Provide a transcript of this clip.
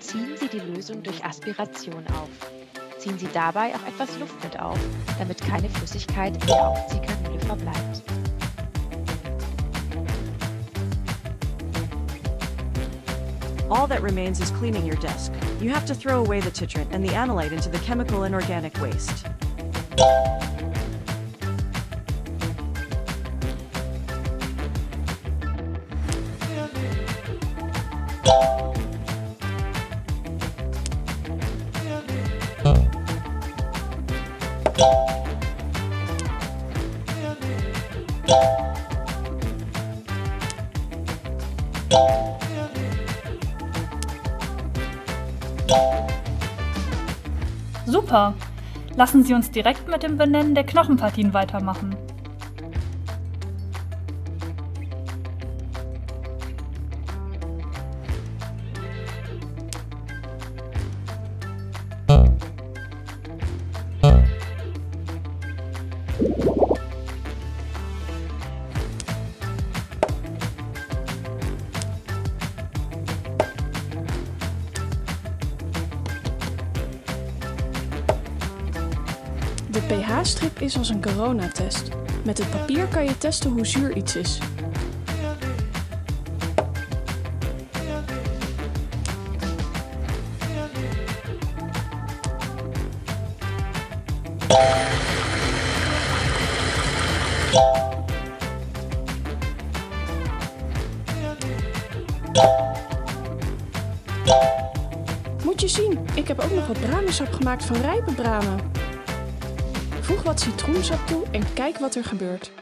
Ziehen Sie die Lösung durch Aspiration auf. Ziehen Sie dabei auch etwas Luft mit auf, damit keine Flüssigkeit in der Aufziehkanüle verbleibt. All that remains is cleaning your desk. You have to throw away the titrant and the analyte into the chemical and organic waste. Super! Lassen Sie uns direkt mit dem Benennen der Knochenpartien weitermachen. De pH-strip is als een coronatest. Met het papier kan je testen hoe zuur iets is. Moet je zien, ik heb ook nog wat bramensap gemaakt van rijpe bramen. Voeg wat citroensap toe en kijk wat er gebeurt.